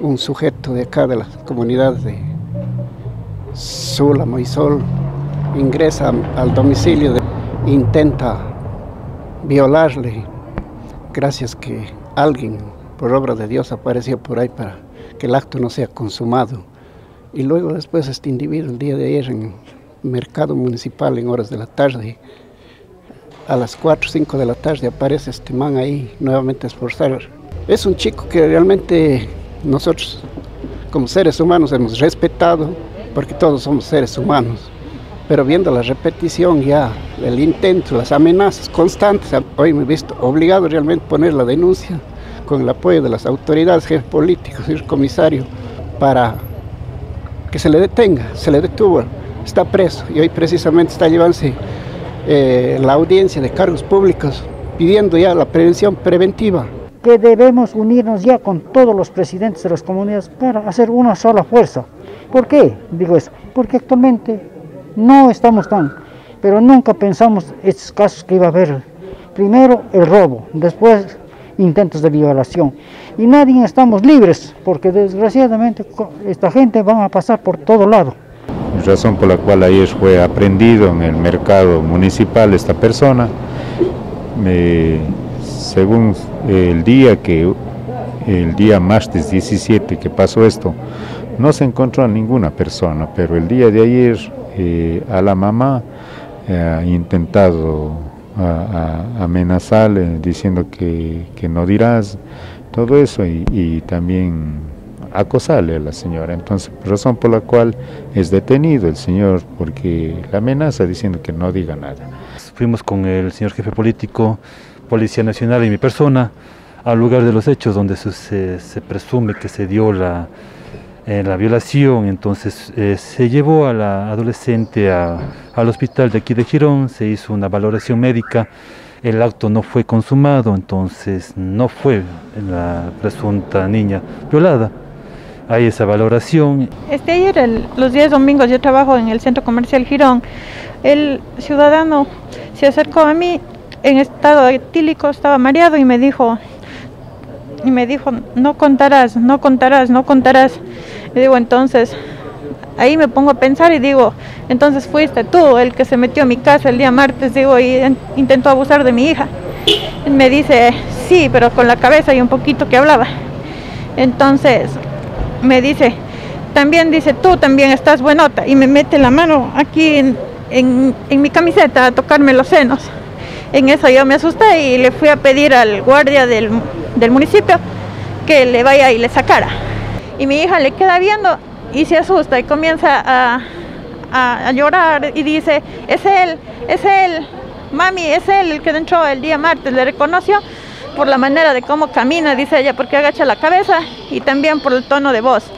un sujeto de acá de las comunidades de Sula, Moisol, ingresa al domicilio, de, intenta violarle, gracias que alguien, por obra de Dios, apareció por ahí para que el acto no sea consumado. Y luego después este individuo, el día de ayer, en mercado municipal, en horas de la tarde, a las 4 o 5 de la tarde, aparece este man ahí nuevamente a esforzar. Es un chico que realmente nosotros como seres humanos hemos respetado, porque todos somos seres humanos, pero viendo la repetición ya, el intento, las amenazas constantes, hoy me he visto obligado realmente a poner la denuncia con el apoyo de las autoridades, jefes políticos y el comisario, para que se le detenga, se le detuvo, está preso. Y hoy precisamente está llevándose eh, la audiencia de cargos públicos pidiendo ya la prevención preventiva que debemos unirnos ya con todos los presidentes de las comunidades para hacer una sola fuerza. ¿Por qué digo eso? Porque actualmente no estamos tan, pero nunca pensamos estos casos que iba a haber. Primero el robo, después intentos de violación. Y nadie estamos libres, porque desgraciadamente esta gente va a pasar por todo lado. Razón por la cual ayer fue aprendido en el mercado municipal esta persona. Me según el día que el día martes 17 que pasó esto, no se encontró a ninguna persona, pero el día de ayer eh, a la mamá eh, ha intentado amenazarle diciendo que, no dirás todo eso y, también acosarle a la señora. Entonces, razón por la cual es detenido el señor, porque la amenaza diciendo que no diga nada. Fuimos con el señor jefe político Policía Nacional y mi persona al lugar de los hechos donde se, se presume que se dio la, eh, la violación. Entonces eh, se llevó a la adolescente al hospital de aquí de Girón, se hizo una valoración médica. El acto no fue consumado, entonces no fue la presunta niña violada. Hay esa valoración. Este ayer, los días domingos, yo trabajo en el centro comercial Girón. El ciudadano se acercó a mí en estado etílico, estaba mareado y me dijo, y me dijo, no contarás, no contarás, no contarás. Y digo, entonces, ahí me pongo a pensar y digo, entonces fuiste tú el que se metió a mi casa el día martes, digo, y intentó abusar de mi hija. Y me dice, sí, pero con la cabeza y un poquito que hablaba. Entonces, me dice, también dice, tú también estás buenota. Y me mete la mano aquí en, en mi camiseta a tocarme los senos. En eso yo me asusté y le fui a pedir al guardia del, municipio que le vaya y le sacara. Y mi hija le queda viendo y se asusta y comienza a, a, llorar y dice, es él, es él, mami, es él el que entró el día martes, le reconoció por la manera de cómo camina, dice ella, porque agacha la cabeza y también por el tono de voz.